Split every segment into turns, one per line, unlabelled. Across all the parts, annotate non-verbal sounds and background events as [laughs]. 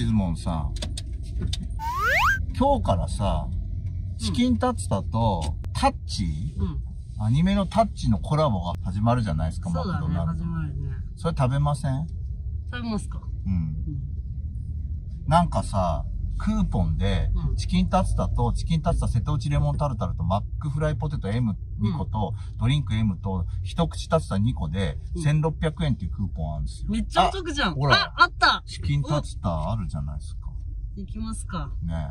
キズモンさん。今日からさ、チキンタツタとタッチ、
うん。
アニメのタッチのコラボが始まるじゃないですか、マクドナルド。
始まるね。
それ食べません？
食べますか？
うん。
うん。
なんかさ、クーポンで
う、ん
チキンタツタと、チキンタツタ瀬戸内レモンタルタルと、マックフライポテト M2 個と、ドリンク M と、一口タツタ2個で、
うん
1600円っていうクーポンあるんですよ。
めっちゃお得じゃん。
ほら
あ、あった
チキンタツタあるじゃないですか。
行きますか。
ね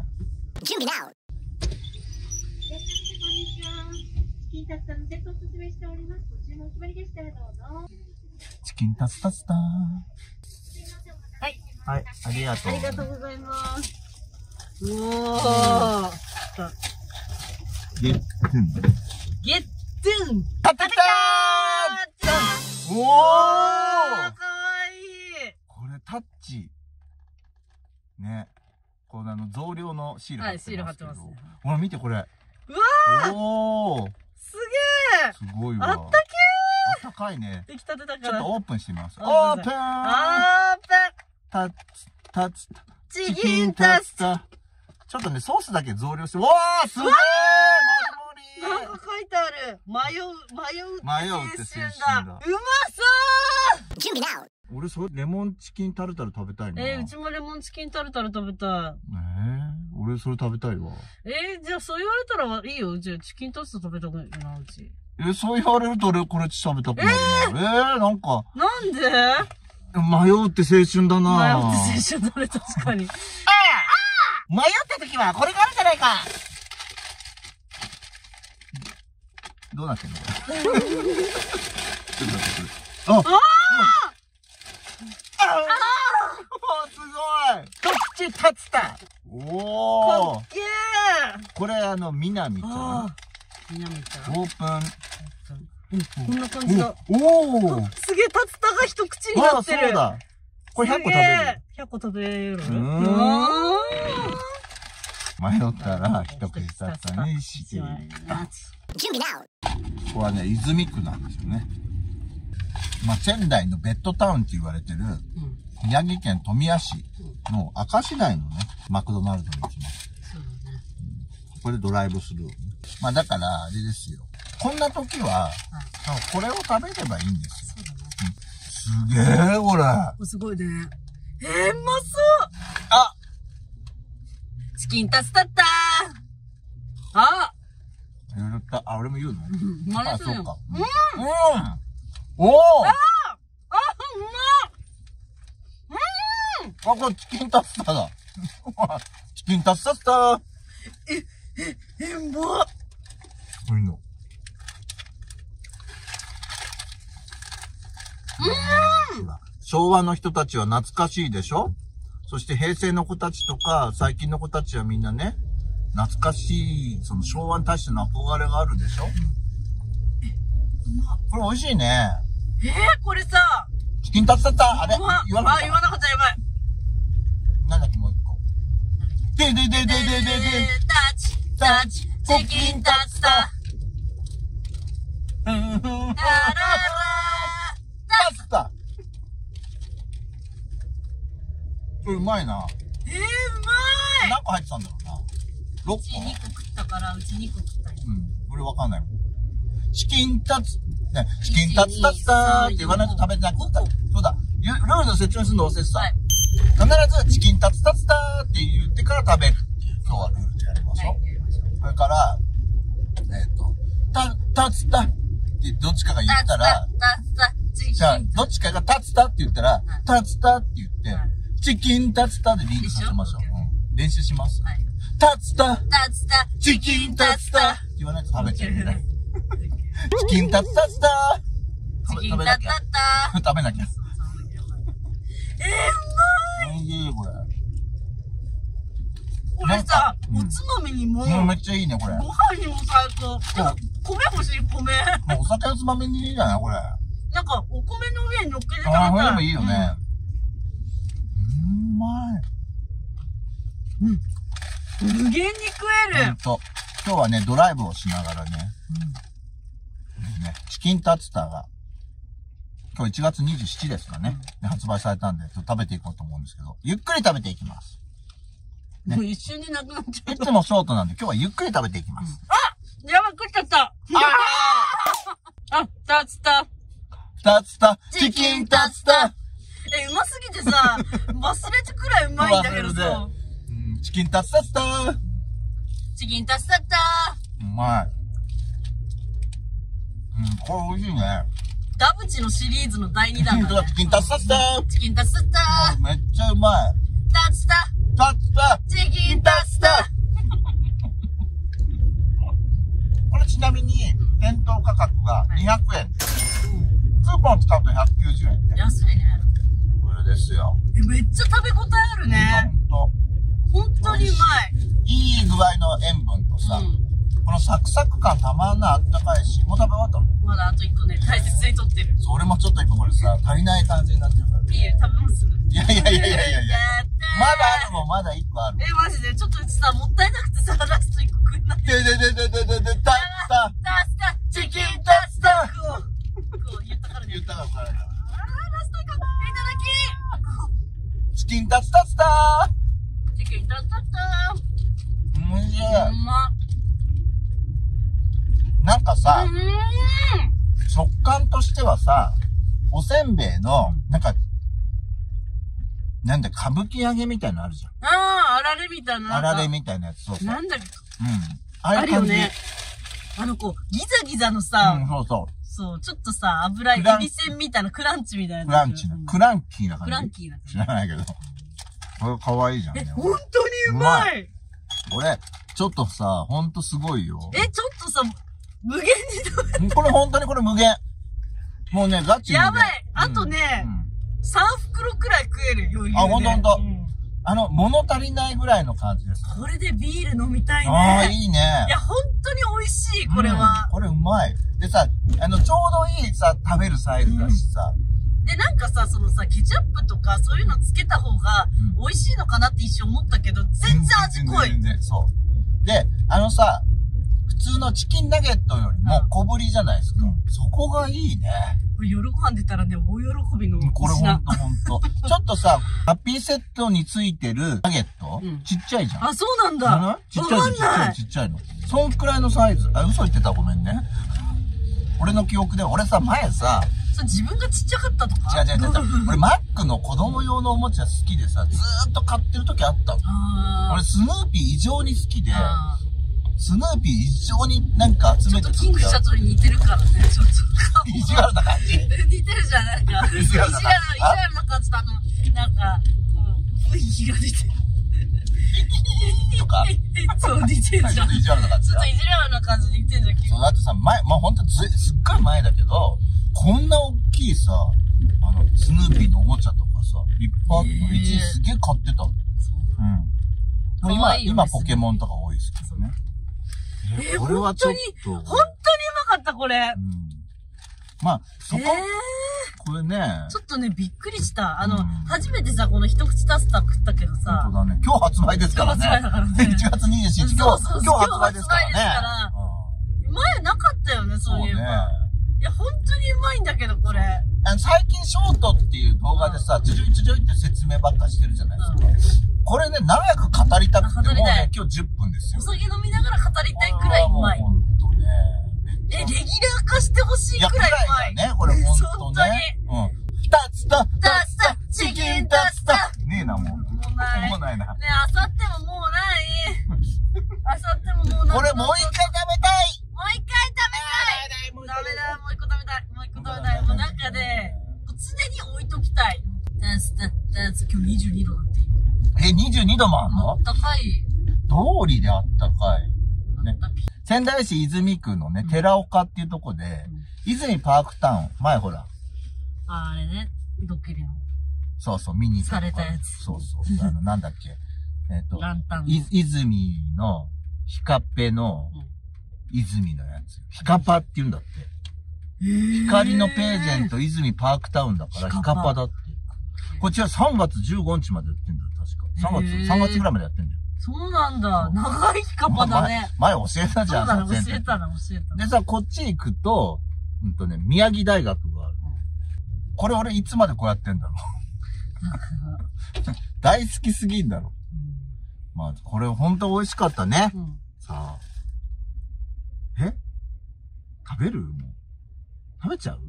準備
タのセットをお勧めしております。ご注文お決まりでしたらどうぞ。
チキンタツタツタ
はい。
はい、ありがとう。
ありがとうございます。おー。
ゲットゥン。
ゲットゥン
たたきたーおー
かわいい
これタッチ。ね。このあの、増量のシール貼ってますけど。
はいシール貼ってますね
ほら見てこれ。
うわ
おー
すげ
すごいわ。
あったけ
あったかいね。
ー出来たてだから。
ちょっとオープンしてみます。オ
あ
ープン
あーぺ
タッチ、タッチ、
チキンタツタ。
タ。ちょっとね、ソースだけ増量して、わーすごい
なんか書いてある。迷う、迷う
迷うって青春だ
うまそ
準備 now!
俺、それ、レモンチキンタルタル食べたいうな。
えー、うちもレモンチキンタルタル食べた
えー、俺、それ食べたいわ。
い。えー、じゃあそう言われたらいいよ。うちチキンタツタ食べたくないな、うち。
えー、そう言われると俺、これ食べたくなるな。えー、なんか、
なんで？
迷うって青春だな
迷って青春だね、確かに。
迷った時はこれがあるじゃないかどうなってんの？[laughs] ちょっと待ってくれ。ああああすごいどっち立つたおー
かっけー
これあの、みなみちゃん。
ああ。みなみちゃん。
オープン。
こんな感じだ。
おおー
すげえ、が一口に
ああ、
なってる。
そうだ。これ100個食べる。
すげえ。100個食べれる。う
ーん迷ったら一口立ったにして。
準備 now!
ここはね、泉区なんですよね。まあ、仙台のベッドタウンって言われてる、
うん
宮城県富谷市の明石台のね、マクドナルドに行きます。
そうだね。
ここでドライブスルーね。まあ、だから、あれですよ。こんな時は、これを食べればいいんですよ。
そうだね。
すげえ、これ。
すごいね。えー、うまそうチキンタツタッターあ
言った。あ、俺も言うの？あ、
生まれたよ。
そうか。
うん
うん。おおあ、
あ、う
これチキンタツタだ。[laughs] チキンタツタツタ
まっえ、うまっ
いうの。うん昭和の人たちは懐かしいでしょ？そして平成の子たちとか、最近の子たちはみんなね、懐かしい、その昭和に対しての憧れがあるでしょ？これ美味しいね。
えー、これさ、
チキンタツタツタあれ？言わなかった？
言わなかった、やばい。
なんだっけ、もう一個。ででででででで。
タッチ、タッチ、チキンタツタ。
うんうんうん
タララ
タツタこれうまいな。
えー、うまい
何個入ってたんだろうな。6
うち
個
2個食ったから、うち2個食ったよ。
うん。俺わかんないもん。チキンタツ、ね、チキンタツタツターって言わないと食べてなくそうだ。そうだ。ゆルールの説明するの忘れてた。
はい
必ずチキンタツタツターって言ってから食べる今日はルールでやりましょう。
はい。
それから、えっ、と、タ、タツタってどっちかが言ったら、
タツタ、チ
じゃあどっちかがタツタって言ったら
い、
タツタって言って
はい、
チキンタツタでリンクさせましょう。うん練習します。
はい。
タツタ
タツタ、
チキンタツタって言わないと食べちゃう。チキンタツタツタ
チキンタタッタ。
食べなきゃ。
えー、うまい
いいよ、これ。
これさ、
うん
おつまみにも、
うん、めっちゃいいね、これ。も
ご飯にも最高。てか米欲しい、米。
うお酒のつまみにいいじゃない、これ。
なんか、お米の上に乗っけて食べ
ああ、こ
たい。
れもいいよね。うまい。
うん。無限に食える。
ほんと。今日はね、ドライブをしながらね、ねチキンタツタが今日1月27ですかね。で発売されたんで、ちょっと食べていこうと思うんですけど、ゆっくり食べていきます。ね
もう一瞬でなくなっちゃ。
いうつもショートなんで、今日はゆっくり食べていきます。
やばい、食っちゃった。あ、たつた。
タツタ、チキンタツタ、
え、うますぎてさ、忘れてくらいうまいんだけどさ。
うんチキンタツタツタう
チキンたつたった。
まい。うん、これ美味しいね。
ダブチのシリーズの第2
チキン
弾だ、ね。
タチキンタツタツタ
チキンたつたった。
めっちゃうまい。
たつた。
タツタ
チキンたつた。
これちなみに、店頭価格が200円。クーポン使うと190円で。
安いね。
これですよ。
え、めっちゃ食べ応えあるね。
ほんと。
本当にうま
いい具合の塩分とさ、
い。うん。
このサクサク感たまんないあったかいし、もう食べ終わったの
まだあと1個ね、大切に取ってる。
それもちょっと今これさ、足りない感じになってるから。
いいよ、食べます
いやいやいやいやいやいや。まだあるもん、まだ1個ある。
え、マジでちょっとうちさ、もったいなくてさ、ラスト1個くんない。
ででででででで、タッタ
タスタチキンタスタこう、こう言ったからね。
言ったからこれ。
あー、ラスト1個いた
チキンタツタツタ
だきチキンタスタスタ
おいしい。
うまっ。
なんかさ。食感としてはさ、おせんべいの、なんか、なんだ、歌舞伎揚げみたいなのあるじゃん。
あー、あられみたいな。
あられ
み
みたいなやつ、そうそう。うん。
なんだっけ？
ああいう感じ。
あるよね。あのこう、ギザギザのさ、
うん、そうそ
そう、ちょっとさ、油エ
クラン
ビせんみたいなクランチみたいな。
う。クランチな
うん、
クランキーな感じ。
クランキーな感じ
知らないけど。これ可愛いじゃん
え、
ね。
本当にうまい
これ、ちょっとさ、ほんとすごいよ。
え、ちょっとさ、無限に食べ
これ本当にこれ無限。もうね、ガチ
やばいあとね
うんうん
3袋くらい食える余裕で。
あほんとほんと
うん
あの、物足りないぐらいの感じです。
これでビール飲みたいね。
ああ、いいね。
いや、本当に美味しい、これは
うん。これうまい。でさ、あの、ちょうどいいさ、食べるサイズだしさ。
で、なんかさ、そのさ、ケチャップとかそういうのつけた方が
うん
美味しいのかなって一瞬思ったけど、全然味濃い。
全然、そう。で、あのさ、普通のチキンナゲットよりも小ぶりじゃないですか。
うん
そこがいいね。
これ夜ご飯出たらね、大喜びの
これほ
品
んとほんと。ちょっとさ、ハッピーセットについてるナゲット、
うん
ちっちゃいじゃん。
あ、そうなんだ。
ちっちゃいの、ちっちゃ
い
ちっちゃいの。そんくらいのサイズ。あ、嘘言ってたごめんね。俺の記憶で、俺さ、前さ、
それ自分がちっちゃかったとか？
違う違う違う。[laughs] 俺、マックの子供用のおもちゃ好きでさ、ずーっと買ってる時あったの。
あ
俺、スヌーピー異常に好きでスヌーピー異常になんか集
ー。ちょ
め
ってとキング
た時あ
社長に似てるからね、ちょっと。[laughs]
意地悪な感じ。
似てるじゃん、なんか。意地悪な、意地
意地悪な
感じと、あの、なんか、雰囲気が出てる。
とか、
そう、似てるじゃん。
ちょっと意
ち
地悪な感じだ
ょっと。意地悪な感じで似てんじゃん、
そう、だってさ、前、まあ、ほんとず、すっごい前だけど、こんな大きいさ、あの、スヌーピーのおもちゃとかさ、いっぱいあって、
へー
一時すげえ買ってたの。うん。もう今、
可愛いよね
今ポケモンとか多いですけどね。
え
これはちょっと。
本当にうまかった、これ。
うん。まあ、そこ、
え
これね
ー、、ちょっとね、びっくりした。あの、
うん
初めてさ、この一口タスタ食ったけどさ
本、当だね。今日発売ですからね。
今日発売だからね [laughs]
1月27日、今日、
そうそうそう
今日発売ですからね。
前なかったよね、そういえば。いや、本当にうまいんだけど、これ。
あの最近ショートっていう動画でさ、ちょちょいちょちょいって説明ばっかしてるじゃないですか。これね、長く語りたくて、もうね、今日10分ですよ。
お酒飲みながら語りたいくらいうまい
ほ。んとね。
え、レギュラー化してほしいくらいうまい。
だね、これほんと
本当に
ね。うん。タツタ、
タツタチキンタツタ
ねえな、もう。
もうない。ね
もうないな。
あさってももうない。あさってももうない。
これもう一回食べたい
もう一回食べたいダメだ、もう一個食べたい。もう一個食べたい。もうなんかね、常に置いときたい。ダンス、ダンス、ダンス、今日22度だって。
え、22度もあん
あ
の
ったかい。
通りであったかい。ね
あったピ
仙台市泉区のね、寺岡っていうとこで、泉パークタウン、前ほら、
ああれね、ドッキリの
そうそう、見に行
されたやつ
そうそう、あの、なんだっけ。[laughs] えっと、
ランタンの。
い、泉の、ヒカペの
うん、
泉のやつ。ヒカパって言うんだって。光のページェント泉パークタウンだから、ヒ
ヒカパ
だって。こちら3月15日までやってんだよ、確か。3月、
へー
3月ぐらいまでやってんだよ。
そうなんだ。長いカパだね。
前前教えたじゃん、
そうだね、教えたな、教えた。
でさ、こっち行くと、うんとね、宮城大学がある。これ俺いつまでこうやってんだろう。[laughs] 大好きすぎんだろ。まあ、これほんと美味しかったね。
うん。うん。
さあ。え？食べる？もう。食べちゃう？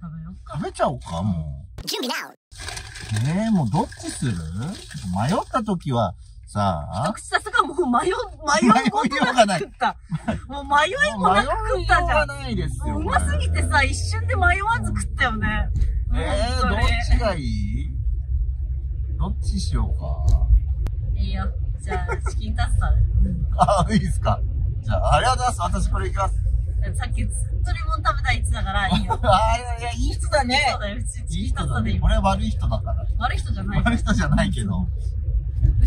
食べようか。
食べちゃおうか、も
準備。
ねえ、もうどっちする？迷った時は、さあ
一、口さすがもう迷う、迷うこと
迷いな
く食った。もう迷いもなく食ったじゃん。
迷いようがないですよ。
もううますぎてさ、一瞬で迷わず食ったよね。
えー、どっちがいい？どっちしようか。
いいよ。じゃあ、チキンタツタ [laughs]
あ、いいですか。じゃあ、ありがとうございます。私これいきます。
で。さっきずっとレモン食べたいって言ってたから、いいよ。[laughs]
あいやいや、いい人だね。
そうだよ。うちチ
いい人だね。
ツタでいい。
俺は悪い人だから。
悪い人じゃない。
悪い人じゃないけど。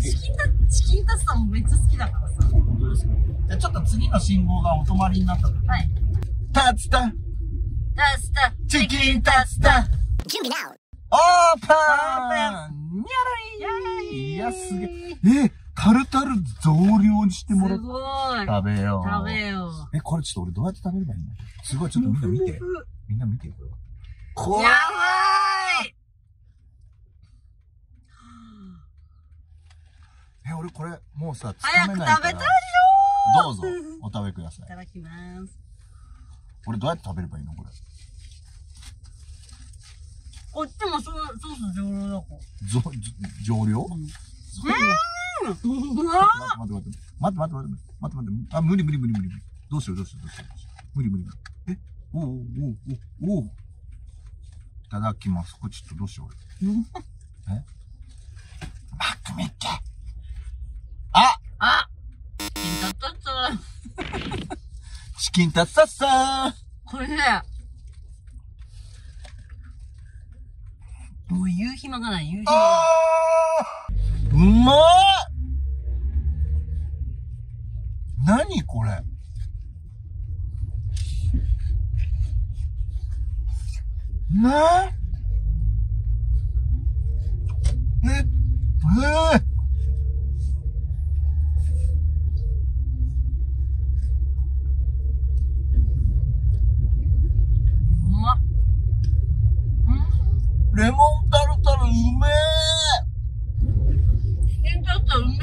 チキンタ、チキンタツタもめっちゃ好きだからさ。
本当ですか？じゃあちょっと次の信号がお止まりになった時。
はい。
タツタ
タツタ、
チキンタツタ
準備 now.
オープ
オ
ンにゃらいいや、すげ
え。
え。え、タルタル増量にしてもらっ
すごい。
食べよう。
食べよう。
え、これちょっと俺どうやって食べればいいのすごい、ちょっとみんな見て。みんな見てよ、これは。こ
やばい
え、俺これ、もうさ、つか
早く
めないから。
食べたいよ
どうぞ、お食べください
いた。だきます。
俺どうやって食べればいいのこれ？
こっちもソーソース上量だこ
ぞ、ぞ増量？
うん。
そうう
うわ
待って待って待って。待って待って待って。待って待って。あ、無理無理無理無理。どうしようどうしようどうしよう。無理無理。えおうおうおうおうおういただきます。これちょっとどうしよう俺。えマックミッケあ。
あ。チキンタツタ
チキンタッサッサー
これね、もう言う暇がない、言う暇がない。
うまっ。何これ。な。えええ
うまっ。うん
レモンタルタルうめえ
チキンタツタうめえ。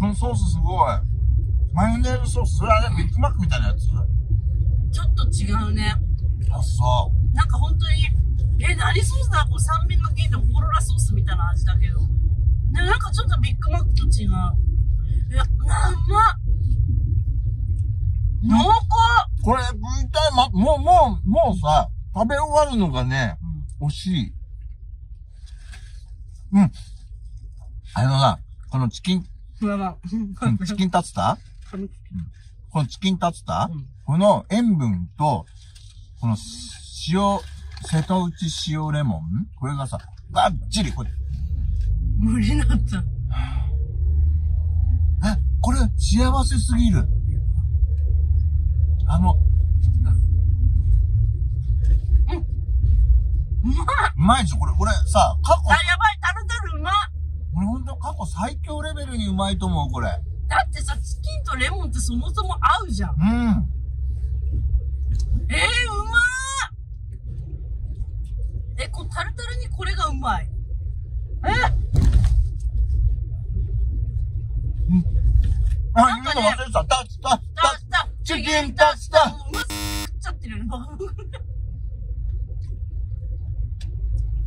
このソースすごい。マヨネーズソース、それあれビッグマックみたいなやつ
ちょっと違うね。
あ、そ
なんか本当に、え、何ソースだこう酸味が効いてオーロラソースみたいな味だけど。でもなんかちょっとビッグマックと違う。いや、なうまっ。濃厚
う。これ、食いたい、ま、もう、もう、もうさ、食べ終わるのがね、惜しい。うん。あのな、このチキン、チキンタツタ？このチキンタツタ、
うん
この塩分と、この塩、瀬戸内塩レモン？これがさ、バッチリ、これ、
無理だった。
え、これ幸せすぎる。あの、
うまっ
うまいでしょこれ、俺さ、過去
あ、、やばい、タルタルうまっ
俺ほんと過去最強レベルにうまいと思う、これ。
だってさ、チキンとレモンってそもそも合うじゃん。
うん。
えー、うまーえ、こう、タルタルにこれがうまい。え
あ、言うの忘れてた。タツタ、
タ
タ
ツタ
チキンタツタ
もううますぎっちゃってるよね。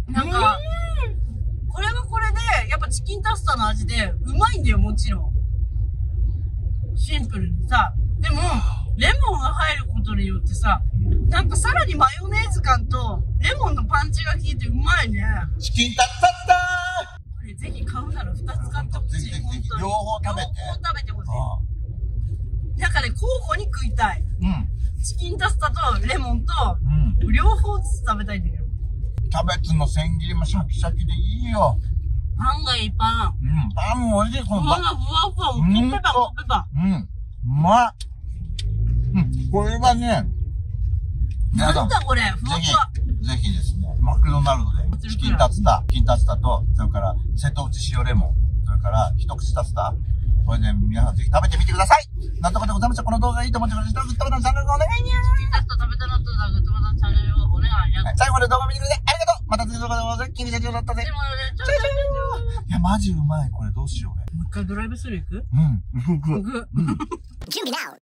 なんか、これはこれで、やっぱチキンタツタの味で、うまいんだよ、もちろん。シンプルにさ。でも、レモンが入ることによってさ、なんかさらにマヨネーズ感と、レモンのパンチが効いてうまいね。
チキンタツタツタ
これぜひ買うなら2つ買ってほしい。
ぜひぜひ
本当に
両方食べて
両方食べてほし
あ
い。なんかね、交互に食いたい。
うん。
チキンタツタとレモンと、
うん。
両方ずつ食べたいんだけど。
キャベツの千切りもシャキシャキでいいよ。
パンがいいパン。
うん。パンも美味しい。このバ
パンがふわふわ、コッペパン、ペパン。
うん。うまっ。うん。これはね、皆さん、
なんだこれ、ふわ
ぜ
ふわ。
ひ、ぜひですね、マクドナルドで、チキンタツタ、チキンタツタと、それから、瀬戸内塩レモン、それから、一口タツタ、これね、皆さんぜひ食べてみてください。なんとかでございました。この動画がいいと思ってくれた人は、グッドボタン、チャンネルをお願いにゃー
チキンタツタ食べたなったら、グッドボタンチャンネルをお願いや。
はい最後まで動画見てくれてありがとうまた次の動画でお会いしましょうキング社長だったぜ
でもね、ちょちょちょちょ
いや、マジうまい。これどうしよう、俺。
もう一回ドライブスルー行く？
うん。
行く。
準備 now.